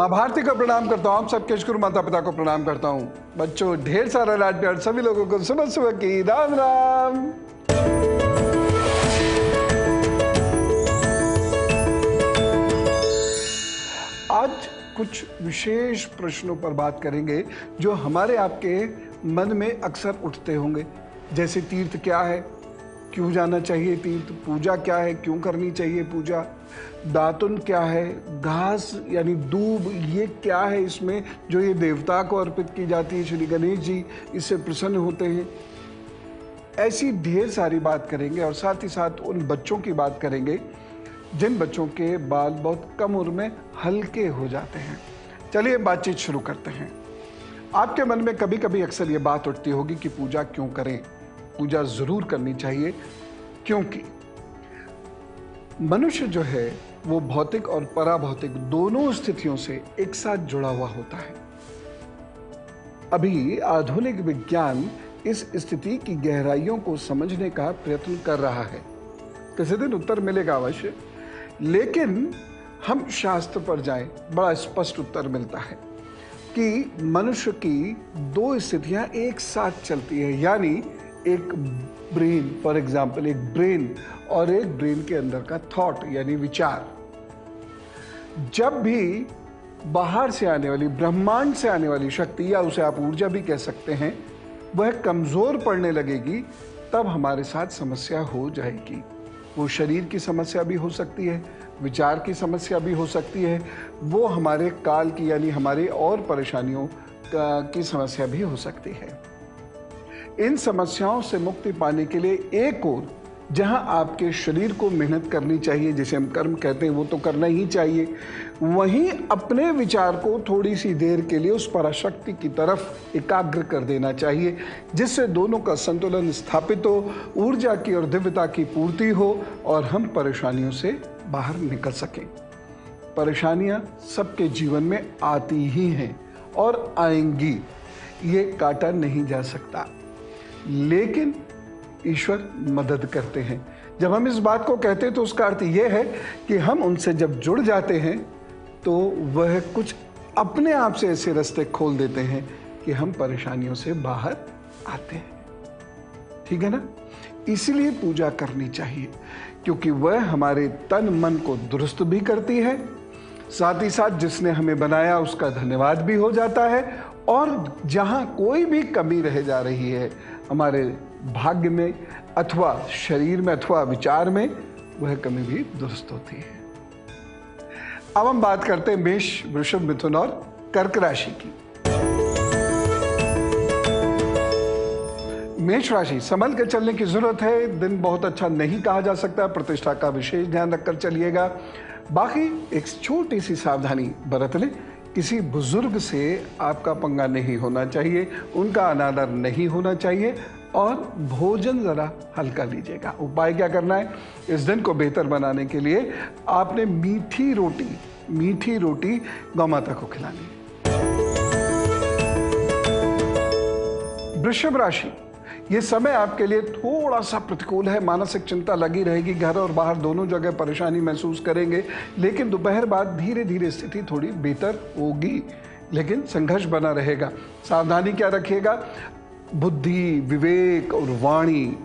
माँ भारती को प्रणाम करता हूँ। आप सबके शुक्र माता पिता को प्रणाम करता हूँ। बच्चों, ढेर सारा लाड प्यार सभी लोगों को सुबह सुबह की राम राम। आज कुछ विशेष प्रश्नों पर बात करेंगे जो हमारे आपके मन में अक्सर उठते होंगे। जैसे तीर्थ क्या है? क्यों जाना चाहिए तीर्थ पूजा क्या है? क्यों करनी चाहिए पूजा? दातुन क्या है? घास यानी दूब, ये क्या है इसमें जो ये देवता को अर्पित की जाती है? श्री गणेश जी इससे प्रसन्न होते हैं। ऐसी ढेर सारी बात करेंगे और साथ ही साथ उन बच्चों की बात करेंगे, जिन बच्चों के बाल बहुत कम उम्र में हल्के हो जाते हैं। चलिए बातचीत शुरू करते हैं। आपके मन में कभी कभी अक्सर ये बात उठती होगी कि पूजा क्यों करें? पूजा ज़रूर करनी चाहिए, क्योंकि मनुष्य जो है, वो भौतिक और पराभौतिक दोनों स्थितियों से एक साथ जुड़ा हुआ होता है। अभी आधुनिक विज्ञान इस स्थिति की गहराइयों को समझने का प्रयत्न कर रहा है। किसी दिन उत्तर मिलेगा अवश्य, लेकिन हम शास्त्र पर जाएँ, बड़ा स्पष्ट उत्तर मिलता है कि मनुष्य की दो स्थितियाँ एक साथ चलती है, यानी एक ब्रेन फॉर एग्ज़ाम्पल एक ब्रेन और एक ब्रेन के अंदर का थॉट यानी विचार। जब भी बाहर से आने वाली, ब्रह्मांड से आने वाली शक्ति, या उसे आप ऊर्जा भी कह सकते हैं, वह कमज़ोर पड़ने लगेगी, तब हमारे साथ समस्या हो जाएगी। वो शरीर की समस्या भी हो सकती है, विचार की समस्या भी हो सकती है, वो हमारे काल की, यानी हमारे और परेशानियों की समस्या भी हो सकती है। इन समस्याओं से मुक्ति पाने के लिए एक और जहाँ आपके शरीर को मेहनत करनी चाहिए, जिसे हम कर्म कहते हैं, वो तो करना ही चाहिए, वहीं अपने विचार को थोड़ी सी देर के लिए उस पराशक्ति की तरफ़ एकाग्र कर देना चाहिए, जिससे दोनों का संतुलन स्थापित हो, ऊर्जा की और दिव्यता की पूर्ति हो, और हम परेशानियों से बाहर निकल सकें। परेशानियाँ सबके जीवन में आती ही हैं और आएँगी। ये काटा नहीं जा सकता। लेकिन ईश्वर मदद करते हैं। जब हम इस बात को कहते हैं तो उसका अर्थ यह है कि हम उनसे जब जुड़ जाते हैं तो वह कुछ अपने आप से ऐसे रास्ते खोल देते हैं कि हम परेशानियों से बाहर आते हैं। ठीक है ना? इसलिए पूजा करनी चाहिए, क्योंकि वह हमारे तन मन को दुरुस्त भी करती है, साथ ही साथ जिसने हमें बनाया उसका धन्यवाद भी हो जाता है, और जहाँ कोई भी कमी रह जा रही है हमारे भाग्य में अथवा शरीर में अथवा विचार में वह कमी भी दुरुस्त होती है। अब हम बात करते हैं मेष, वृषभ, मिथुन और कर्क राशि की। मेष राशि, संभल के चलने की ज़रूरत है। दिन बहुत अच्छा नहीं कहा जा सकता। प्रतिष्ठा का विशेष ध्यान रखकर चलिएगा। बाकी एक छोटी सी सावधानी बरत लें। किसी बुज़ुर्ग से आपका पंगा नहीं होना चाहिए, उनका अनादर नहीं होना चाहिए, और भोजन ज़रा हल्का लीजिएगा। उपाय क्या करना है? इस दिन को बेहतर बनाने के लिए आपने मीठी रोटी मीठी रोटी गौ माता को खिलानी वृषभ राशि ये समय आपके लिए थोड़ा सा प्रतिकूल है। मानसिक चिंता लगी रहेगी घर और बाहर, दोनों जगह परेशानी महसूस करेंगे। लेकिन दोपहर बाद धीरे धीरे स्थिति थोड़ी बेहतर होगी, लेकिन संघर्ष बना रहेगा। सावधानी क्या रखिएगा? बुद्धि, विवेक और वाणी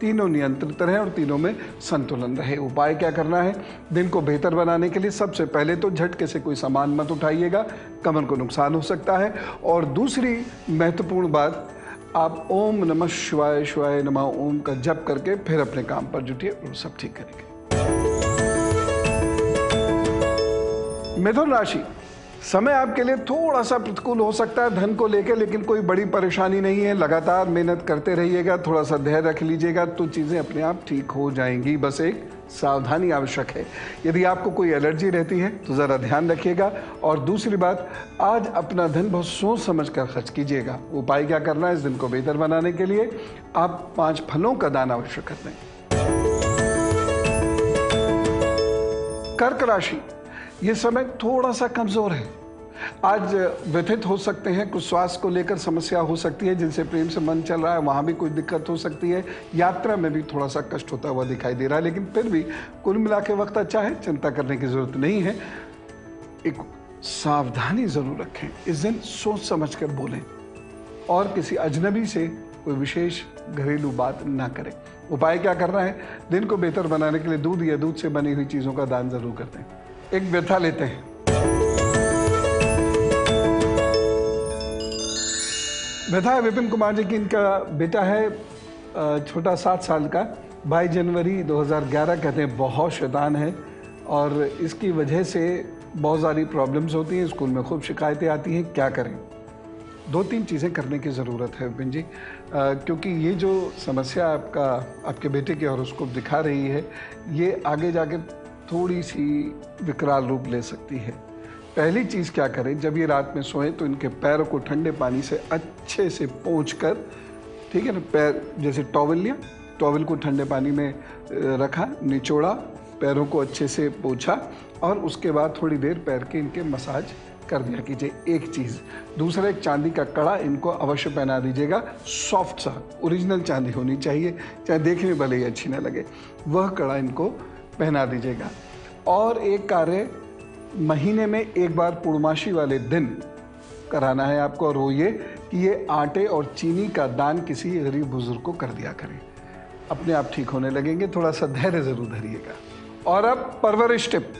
तीनों नियंत्रित रहे और तीनों में संतुलन रहे। उपाय क्या करना है? दिन को बेहतर बनाने के लिए सबसे पहले तो झटके से कोई सामान मत उठाइएगा। कमर को नुकसान हो सकता है। और दूसरी महत्वपूर्ण बात आप ओम नमः शिवाय शिवाय नमः ओम का जप करके फिर अपने काम पर जुटिए और सब ठीक करेंगे। मिथुन राशि समय आपके लिए थोड़ा सा प्रतिकूल हो सकता है धन को लेकर लेकिन कोई बड़ी परेशानी नहीं है। लगातार मेहनत करते रहिएगा, थोड़ा सा धैर्य रख लीजिएगा तो चीज़ें अपने आप ठीक हो जाएँगी। बस एक सावधानी आवश्यक है। यदि आपको कोई एलर्जी रहती है तो ज़रा ध्यान रखिएगा। और दूसरी बात, आज अपना धन बहुत सोच समझ कर खर्च कीजिएगा। उपाय क्या करना है इस दिन को बेहतर बनाने के लिए? आप पाँच फलों का दान अवश्य कर दें। कर्क राशि। ये समय थोड़ा सा कमज़ोर है। आज व्यथित हो सकते हैं, कुछ स्वास्थ्य को लेकर समस्या हो सकती है, जिनसे प्रेम से मन चल रहा है, वहाँ भी कुछ दिक्कत हो सकती है। यात्रा में भी थोड़ा सा कष्ट होता हुआ दिखाई दे रहा है, लेकिन फिर भी कुल मिला के वक्त अच्छा है, चिंता करने की ज़रूरत नहीं है। एक सावधानी ज़रूर रखें, इस दिन सोच समझ कर बोलें। और किसी अजनबी से कोई विशेष घरेलू बात ना करें। उपाय क्या करना है? दिन को बेहतर बनाने के लिए दूध या दूध से बनी हुई चीज़ों का दान ज़रूर करते हैं एक व्यथा लेते हैं। व्यथा है विपिन कुमार जी की इनका बेटा है छोटा सात साल का। बाईस जनवरी 2011 कहते हैं बहुत शैतान है और इसकी वजह से बहुत सारी प्रॉब्लम्स होती हैं स्कूल में खूब शिकायतें आती हैं क्या करें? दो तीन चीज़ें करने की ज़रूरत है विपिन जी। आ, क्योंकि ये जो समस्या आपका आपके बेटे की और उसको दिखा रही है ये आगे जाके थोड़ी सी विकराल रूप ले सकती है। पहली चीज़ क्या करें? जब ये रात में सोएँ तो इनके पैरों को ठंडे पानी से अच्छे से पोंछ कर ठीक है ना, पैर, जैसे टॉवल लिया, टॉवल को ठंडे पानी में रखा, निचोड़ा, पैरों को अच्छे से पोछा, और उसके बाद थोड़ी देर पैर के इनके मसाज कर दिया कीजिए, एक चीज़। दूसरा, एक चांदी का कड़ा इनको अवश्य पहना दीजिएगा, सॉफ्ट सा, ओरिजिनल चांदी होनी चाहिए, चाहे देखने भले ही अच्छी ना लगे। वह कड़ा इनको पहना दीजिएगा। और एक कार्य, महीने में एक बार पूर्णमाशी वाले दिन कराना है आपको और वो ये कि ये आटे और चीनी का दान किसी गरीब बुज़ुर्ग को कर दिया करें। अपने आप ठीक होने लगेंगे थोड़ा सा धैर्य ज़रूर धरिएगा। और अब परवरिश टिप।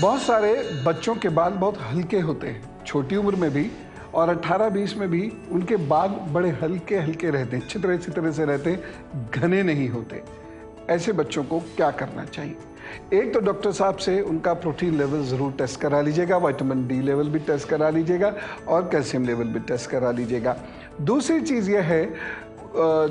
बहुत सारे बच्चों के बाल बहुत हल्के होते हैं, छोटी उम्र में भी और 18-20 में भी उनके बाल बड़े हल्के हल्के रहते हैं छितरे छितरे से रहते हैं घने नहीं होते। ऐसे बच्चों को क्या करना चाहिए? एक तो डॉक्टर साहब से उनका प्रोटीन लेवल ज़रूर टेस्ट करा लीजिएगा वाइटामिन डी लेवल भी टेस्ट करा लीजिएगा और कैल्शियम लेवल भी टेस्ट करा लीजिएगा। दूसरी चीज़ यह है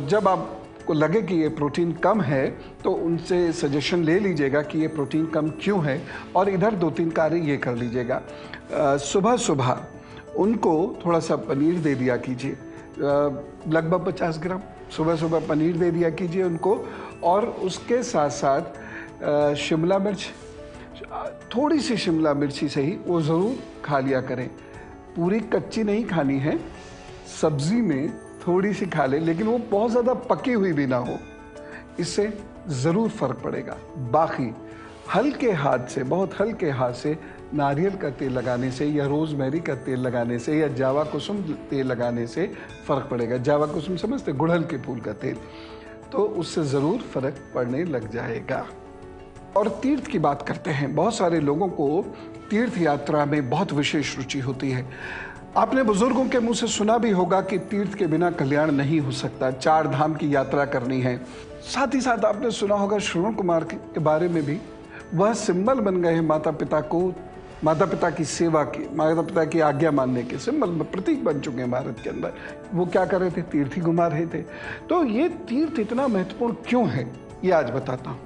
जब आप को लगे कि ये प्रोटीन कम है तो उनसे सजेशन ले लीजिएगा कि ये प्रोटीन कम क्यों है और इधर दो तीन कार्य ये कर लीजिएगा। सुबह सुबह उनको थोड़ा सा पनीर दे दिया कीजिए। लगभग पचास ग्राम। सुबह सुबह पनीर दे दिया कीजिए उनको। और उसके साथ साथ शिमला मिर्च थोड़ी सी शिमला मिर्ची सही वो ज़रूर खा लिया करें। पूरी कच्ची नहीं खानी है। सब्ज़ी में थोड़ी सी खा लें, लेकिन वो बहुत ज़्यादा पकी हुई भी ना हो। इससे ज़रूर फ़र्क पड़ेगा। बाकी, हल्के हाथ से, बहुत हल्के हाथ से नारियल का तेल लगाने से या रोज़मेरी का तेल लगाने से या जावा कुसुम तेल लगाने से फ़र्क पड़ेगा। जावा कुसुम समझते गुड़हल के फूल का तेल। तो उससे ज़रूर फ़र्क पड़ने लग जाएगा। और तीर्थ की बात करते हैं। बहुत सारे लोगों को तीर्थ यात्रा में बहुत विशेष रुचि होती है। आपने बुज़ुर्गों के मुँह से सुना भी होगा कि तीर्थ के बिना कल्याण नहीं हो सकता। चार धाम की यात्रा करनी है। साथ ही साथ आपने सुना होगा श्रवण कुमार के बारे में भी। वह सिंबल बन गए हैं माता पिता को माता पिता की सेवा की माता पिता की आज्ञा मानने के सिंबल प्रतीक बन चुके हैं भारत के अंदर। वो क्या कर रहे थे? तीर्थ ही घुमा रहे थे। तो ये तीर्थ इतना महत्वपूर्ण क्यों है? ये आज बताता हूँ।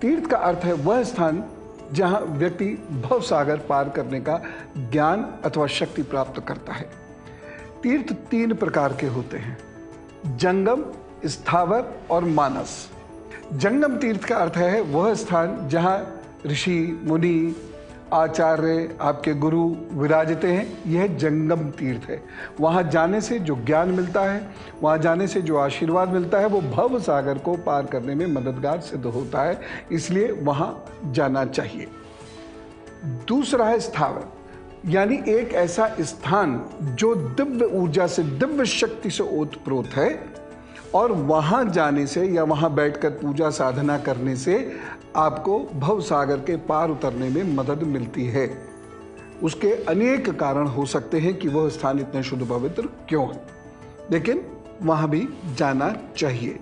तीर्थ का अर्थ है वह स्थान जहाँ व्यक्ति भव सागर पार करने का ज्ञान अथवा शक्ति प्राप्त करता है। तीर्थ तीन प्रकार के होते हैं। जंगम, स्थावर और मानस। जंगम तीर्थ का अर्थ है वह स्थान जहाँ ऋषि, मुनि आचार्य आपके गुरु विराजते हैं, यह जंगम तीर्थ है। वहाँ जाने से जो ज्ञान मिलता है, वहाँ जाने से जो आशीर्वाद मिलता है, वो भव सागर को पार करने में मददगार सिद्ध होता है, इसलिए वहाँ जाना चाहिए। दूसरा है स्थावर, यानी एक ऐसा स्थान जो दिव्य ऊर्जा से, दिव्य शक्ति से ओतप्रोत है, और वहाँ जाने से या वहाँ बैठकर पूजा साधना करने से आपको भव सागर के पार उतरने में मदद मिलती है। उसके अनेक कारण हो सकते हैं कि वह स्थान इतने शुद्ध पवित्र क्यों है। लेकिन वहाँ भी जाना चाहिए।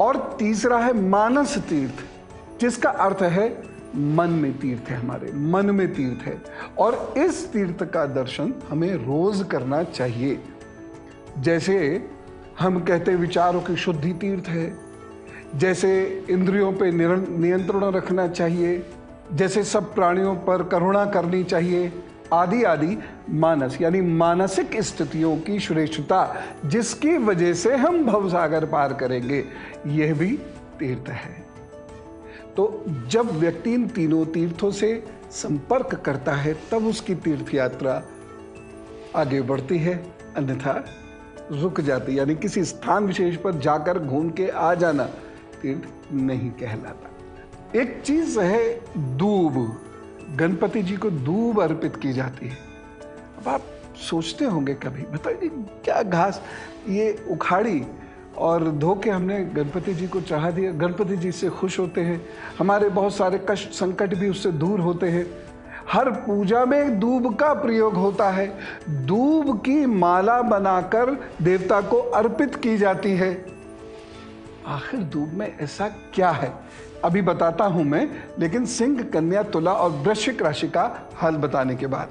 और तीसरा है मानस तीर्थ, जिसका अर्थ है मन में तीर्थ है हमारे, मन में तीर्थ है। और इस तीर्थ का दर्शन हमें रोज करना चाहिए। जैसे हम कहते विचारों की शुद्धि तीर्थ है जैसे इंद्रियों पे नियंत्रण रखना चाहिए, जैसे सब प्राणियों पर करुणा करनी चाहिए, आदि आदि मानस, यानी मानसिक स्थितियों की श्रेष्ठता जिसकी वजह से हम भवसागर पार करेंगे, यह भी तीर्थ है। तो जब व्यक्ति इन तीनों तीर्थों से संपर्क करता है, तब उसकी तीर्थ यात्रा आगे बढ़ती है, अन्यथा रुक जाती यानी किसी स्थान विशेष पर जाकर घूम के आ जाना तीर्थ नहीं कहलाता। एक चीज़ है दूब। गणपति जी को दूब अर्पित की जाती है। अब आप सोचते होंगे कभी, बताइए क्या घास ये उखाड़ी और धो के हमने गणपति जी को चढ़ा दिया। गणपति जी से खुश होते हैं। हमारे बहुत सारे कष्ट संकट भी उससे दूर होते हैं। हर पूजा में दूब का प्रयोग होता है। दूब की माला बनाकर देवता को अर्पित की जाती है। आखिर दूब में ऐसा क्या है? अभी बताता हूँ मैं, लेकिन सिंह, कन्या, तुला और वृश्चिक राशि का हल बताने के बाद।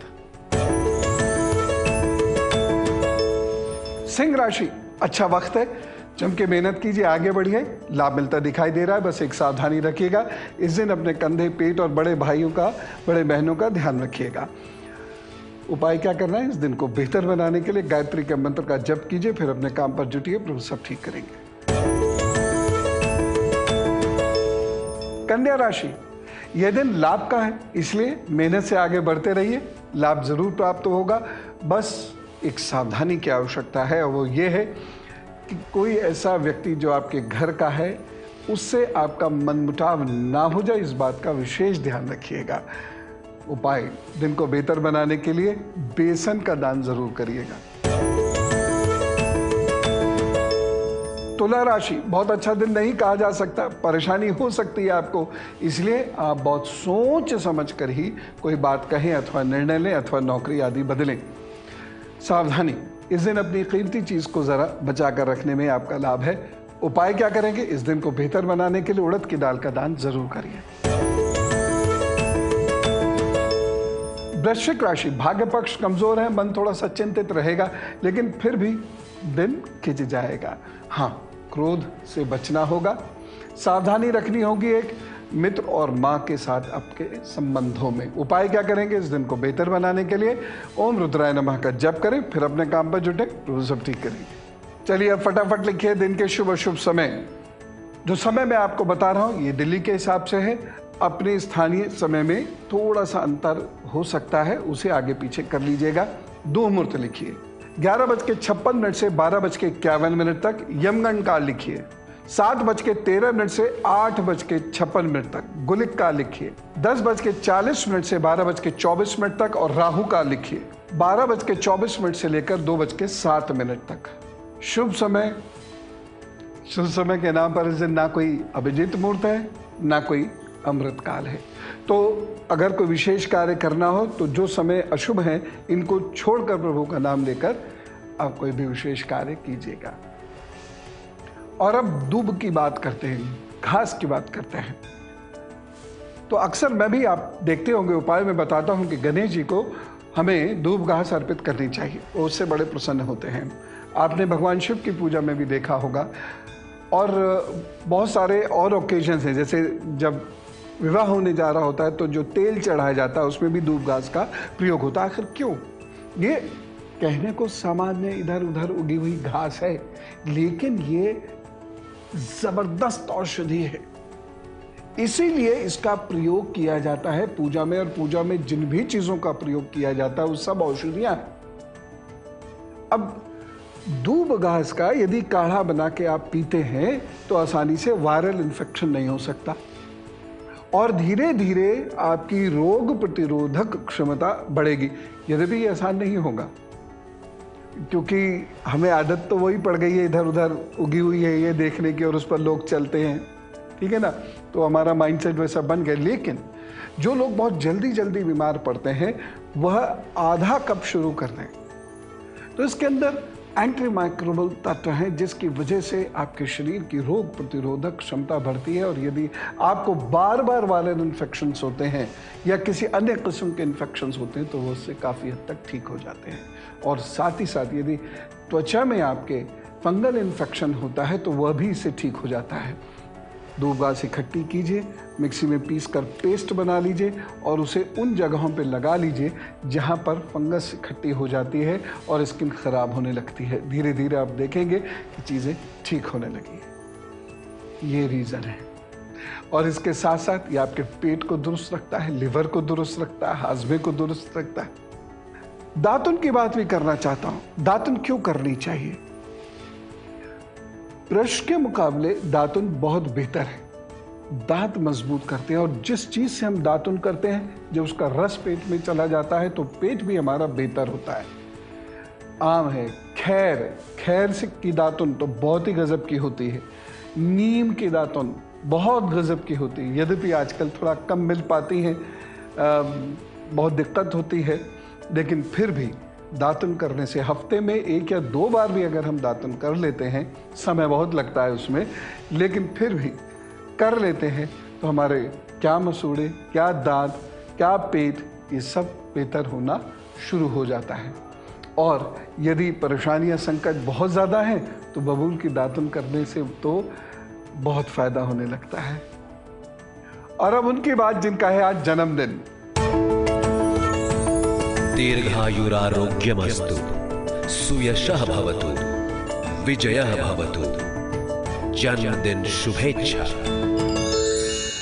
सिंह राशि अच्छा वक्त है। जम के मेहनत कीजिए, आगे बढ़िए। लाभ मिलता दिखाई दे रहा है, बस एक सावधानी रखिएगा। इस दिन अपने कंधे, पेट और बड़े भाइयों का, बड़े बहनों का ध्यान रखिएगा। उपाय क्या करना है? इस दिन को बेहतर बनाने के लिए गायत्री के मंत्र का जप कीजिए, फिर अपने काम पर जुटिए, प्रभु सब ठीक करेंगे। कन्या राशि। यह दिन लाभ का है, इसलिए मेहनत से आगे बढ़ते रहिए। लाभ ज़रूर प्राप्त होगा। बस एक सावधानी की आवश्यकता है और वो ये है कि कोई ऐसा व्यक्ति जो आपके घर का है, उससे आपका मनमुटाव ना हो जाए, इस बात का विशेष ध्यान रखिएगा। उपाय दिन को बेहतर बनाने के लिए बेसन का दान ज़रूर करिएगा। तुला राशि, बहुत अच्छा दिन नहीं कहा जा सकता, परेशानी हो सकती है आपको, इसलिए आप बहुत सोच समझ कर ही कोई बात कहें अथवा निर्णय लें अथवा नौकरी आदि बदलें। सावधानी, इस दिन अपनी कीमती चीज़ को जरा बचा कर रखने में आपका लाभ है। उपाय क्या करेंगे? इस दिन को बेहतर बनाने के लिए उड़द की दाल का दान ज़रूर करिए। वृश्चिक राशि, भाग्य पक्ष कमज़ोर है, मन थोड़ा सा चिंतित रहेगा, लेकिन फिर भी दिन खिंच जाएगा। हाँ क्रोध से बचना होगा। सावधानी रखनी होगी एक मित्र और माँ के साथ आपके संबंधों में। उपाय क्या करेंगे इस दिन को बेहतर बनाने के लिए? ओम रुद्राय नमः का जप करें, फिर अपने काम पर जुटे तो सब ठीक करेंगे। चलिए अब फटाफट लिखिए दिन के शुभ अशुभ समय। जो समय मैं आपको बता रहा हूँ, ये दिल्ली के हिसाब से है। अपने स्थानीय समय में थोड़ा सा अंतर हो सकता है, उसे आगे पीछे कर लीजिएगा। दो मुहूर्त लिखिए। ग्यारह बज के छप्पन मिनट से बारह बज के इक्यावन मिनट तक यमगन काल लिखिए। सात बज के तेरह मिनट से आठ बज के छप्पन मिनट तक गुलिक का लिखिए। दस बज के चालीस मिनट से बारह बज के चौबीस मिनट तक और राहु का लिखिए। बारह बज के चौबीस मिनट से लेकर दो बज के सात मिनट तक। शुभ समय। शुभ समय के नाम पर इस दिन ना कोई अभिजीत मुहूर्त है, ना कोई अमृत काल है। तो अगर कोई विशेष कार्य करना हो तो जो समय अशुभ है, इनको छोड़कर प्रभु का नाम लेकर आप कोई भी विशेष कार्य कीजिएगा। और अब दूब की बात करते हैं, घास की बात करते हैं। तो अक्सर मैं भी आप देखते होंगे, उपाय में बताता हूँ कि गणेश जी को हमें दूब घास अर्पित करनी चाहिए। वो उससे बड़े प्रसन्न होते हैं। आपने भगवान शिव की पूजा में भी देखा होगा। और बहुत सारे और ओकेजन्स हैं, जैसे जब विवाह होने जा रहा होता है तो जो तेल चढ़ाया जाता है, उसमें भी दूब घास का प्रयोग होता है। आखिर क्यों? ये कहने को सामान्य इधर उधर उगी हुई घास है, लेकिन ये ज़बरदस्त औषधि है। इसीलिए इसका प्रयोग किया जाता है पूजा में, और पूजा में जिन भी चीज़ों का प्रयोग किया जाता है, वो सब औषधियाँ अब दूब घास का यदि काढ़ा बना के आप पीते हैं तो आसानी से वायरल इन्फेक्शन नहीं हो सकता। और धीरे धीरे आपकी रोग प्रतिरोधक क्षमता बढ़ेगी। यद्यपि ये आसान नहीं होगा, क्योंकि हमें आदत तो वही पड़ गई है इधर उधर उगी हुई है ये देखने की और उस पर लोग चलते हैं, ठीक है ना? तो हमारा माइंडसेट वैसा बन गया। लेकिन जो लोग बहुत जल्दी जल्दी बीमार पड़ते हैं, वह आधा कप शुरू कर दें। तो इसके अंदर एंटी माइक्रोबल तत्व हैं जिसकी वजह से आपके शरीर की रोग प्रतिरोधक क्षमता बढ़ती है और यदि आपको बार बार वायरल इन्फेक्शन होते हैं या किसी अन्य किस्म के इन्फेक्शन होते हैं तो वो उससे काफ़ी हद तक ठीक हो जाते हैं। और साथ ही साथ यदि त्वचा में आपके फंगल इन्फेक्शन होता है तो वह भी इससे ठीक हो जाता है। दो घास इकट्ठी कीजिए, मिक्सी में पीस कर पेस्ट बना लीजिए और उसे उन जगहों पे लगा लीजिए जहाँ पर फंगस इकट्ठी हो जाती है और स्किन ख़राब होने लगती है। धीरे धीरे आप देखेंगे कि चीज़ें ठीक होने लगी ये रीज़न है। और इसके साथ साथ ये आपके पेट को दुरुस्त रखता है, लिवर को दुरुस्त रखता है, हाजमे को दुरुस्त रखता है। दातुन की बात भी करना चाहता हूँ। दातुन क्यों करनी चाहिए? ब्रश के मुकाबले दातुन बहुत बेहतर है। दांत मज़बूत करते हैं और जिस चीज़ से हम दातुन करते हैं, जब उसका रस पेट में चला जाता है तो पेट भी हमारा बेहतर होता है। आम है, खैर खैर से की दातुन तो बहुत ही गज़ब की होती है। नीम की दातुन बहुत गज़ब की होती है। यद्यपि आजकल थोड़ा कम मिल पाती हैं बहुत दिक्कत होती है, लेकिन फिर भी दातुन करने से हफ़्ते में एक या दो बार भी अगर हम दातुन कर लेते हैं, समय बहुत लगता है उसमें, लेकिन फिर भी कर लेते हैं तो हमारे क्या मसूड़े, क्या दांत, क्या पेट, ये सब बेहतर होना शुरू हो जाता है। और यदि परेशानियाँ, संकट बहुत ज़्यादा हैं तो बबूल की दातुन करने से तो बहुत फ़ायदा होने लगता है। और अब उनकी बात जिनका है आज जन्मदिन। दीर्घायुरारोग्यमस्तु। सुयशः भवतु। विजयः भवतु। जन्मदिन शुभेच्छा।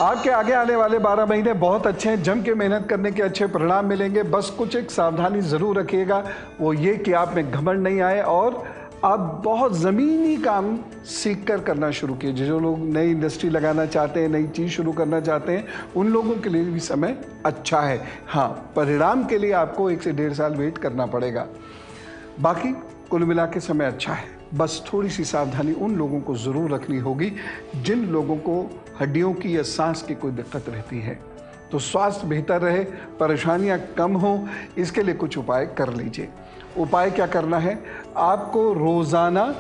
आपके आगे आने वाले 12 महीने बहुत अच्छे हैं। जम के मेहनत करने के अच्छे परिणाम मिलेंगे। बस कुछ एक सावधानी ज़रूर रखिएगा। वो ये कि आप में घमंड नहीं आए और आप बहुत ज़मीनी काम सीख कर करना शुरू कीजिए जो लोग नई इंडस्ट्री लगाना चाहते हैं, नई चीज़ शुरू करना चाहते हैं, उन लोगों के लिए भी समय अच्छा है। हाँ परिणाम के लिए आपको एक से डेढ़ साल वेट करना पड़ेगा। बाकी कुल मिला के समय अच्छा है। बस थोड़ी सी सावधानी उन लोगों को ज़रूर रखनी होगी, जिन लोगों को हड्डियों की या सांस की कोई दिक्कत रहती है। तो स्वास्थ्य बेहतर रहे, परेशानियाँ कम हो, इसके लिए कुछ उपाय कर लीजिए। उपाय क्या करना है? आपको रोज़ाना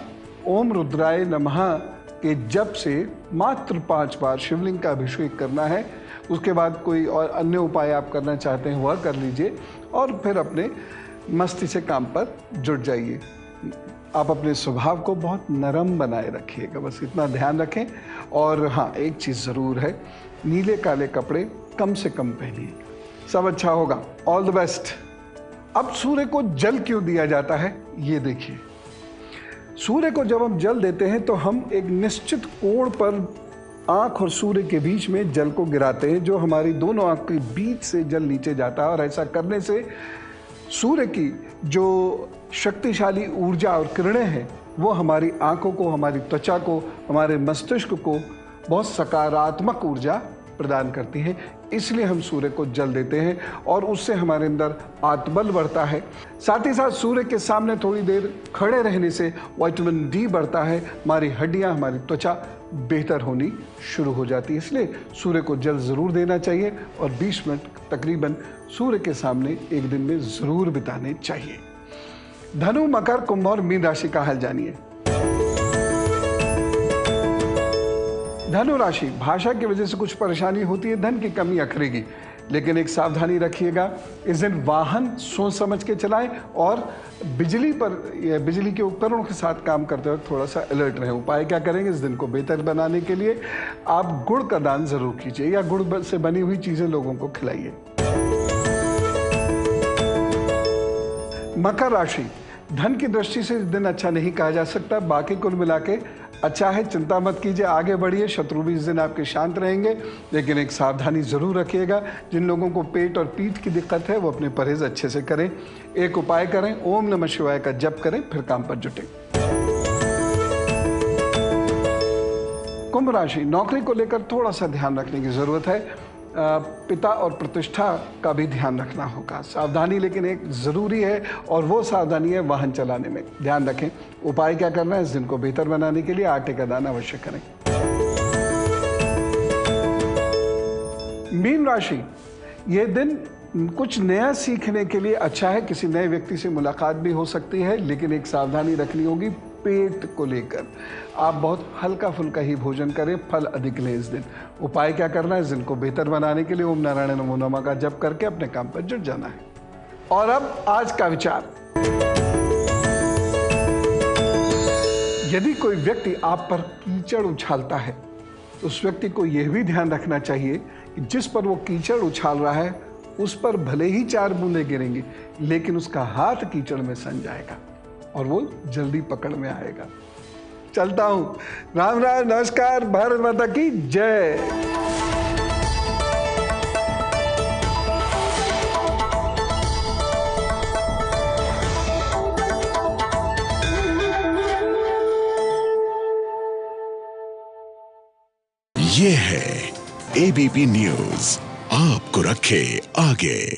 ओम रुद्राय नमः के जप से मात्र पाँच बार शिवलिंग का अभिषेक करना है। उसके बाद कोई और अन्य उपाय आप करना चाहते हैं वह कर लीजिए और फिर अपने मस्ती से काम पर जुट जाइए। आप अपने स्वभाव को बहुत नरम बनाए रखिएगा, बस इतना ध्यान रखें। और हाँ एक चीज़ ज़रूर है, नीले काले कपड़े कम से कम पहनिए। सब अच्छा होगा। ऑल द बेस्ट अब सूर्य को जल क्यों दिया जाता है? ये देखिए। सूर्य को जब हम जल देते हैं तो हम एक निश्चित कोण पर आँख और सूर्य के बीच में जल को गिराते हैं, जो हमारी दोनों आँख के बीच से जल नीचे जाता है। और ऐसा करने से सूर्य की जो शक्तिशाली ऊर्जा और किरणें हैं, वो हमारी आँखों को, हमारी त्वचा को, हमारे मस्तिष्क को बहुत सकारात्मक ऊर्जा प्रदान करती है। इसलिए हम सूर्य को जल देते हैं और उससे हमारे अंदर आत्मबल बढ़ता है। साथ ही साथ सूर्य के सामने थोड़ी देर खड़े रहने से वाइटामिन डी बढ़ता है। हमारी हड्डियाँ, हमारी त्वचा बेहतर होनी शुरू हो जाती है। इसलिए सूर्य को जल ज़रूर देना चाहिए और 20 मिनट तकरीबन सूर्य के सामने एक दिन में ज़रूर बिताने चाहिए। धनु, मकर, कुंभ और मीन राशि का हाल जानिए। धनु राशि, भाषा की वजह से कुछ परेशानी होती है, धन की कमी अखरेगी। लेकिन एक सावधानी रखिएगा, इस दिन वाहन सोच समझ के चलाएँ और बिजली पर बिजली के उपकरणों के साथ काम करते वक्त थोड़ा सा अलर्ट रहें। उपाय क्या करेंगे इस दिन को बेहतर बनाने के लिए? आप गुड़ का दान ज़रूर कीजिए या गुड़ से बनी हुई चीज़ें लोगों को खिलाइए। मकर राशि, धन की दृष्टि से इस दिन अच्छा नहीं कहा जा सकता। बाकी कुल मिला के अच्छा है, चिंता मत कीजिए, आगे बढ़िए, शत्रु भी इस दिन आपके शांत रहेंगे, लेकिन एक सावधानी ज़रूर रखिएगा, जिन लोगों को पेट और पीठ की दिक्कत है, वो अपने परहेज अच्छे से करें, एक उपाय करें, ओम नमः शिवाय का जप करें, फिर काम पर जुटें। कुंभ राशि, नौकरी को लेकर थोड़ा सा ध्यान रखने की ज़रूरत है पिता और प्रतिष्ठा का भी ध्यान रखना होगा। सावधानी लेकिन एक ज़रूरी है और वो सावधानी है वाहन चलाने में। ध्यान रखें, उपाय क्या करना है? इस दिन को बेहतर बनाने के लिए आटे का दाना अवश्य करें। मीन राशि, ये दिन कुछ नया सीखने के लिए अच्छा है। किसी नए व्यक्ति से मुलाकात भी हो सकती है, लेकिन एक सावधानी रखनी होगी। पेट को लेकर। आप बहुत हल्का फुल्का ही भोजन करें, फल अधिक लें इस दिन। उपाय क्या करना है? इस दिन को बेहतर बनाने के लिए ओम नारायण नमो नमा का जप करके अपने काम पर जुट जाना है। और अब आज का विचार। यदि कोई व्यक्ति आप पर कीचड़ उछालता है तो उस व्यक्ति को यह भी ध्यान रखना चाहिए कि जिस पर वो कीचड़ उछाल रहा है, उस पर भले ही चार बूंदे गिरेंगे, लेकिन उसका हाथ कीचड़ में सन जाएगा। और वो जल्दी पकड़ में आएगा। चलता हूँ। राम राम, नमस्कार, भारत माता की जय। ये है एबीपी न्यूज़ आपको रखे आगे।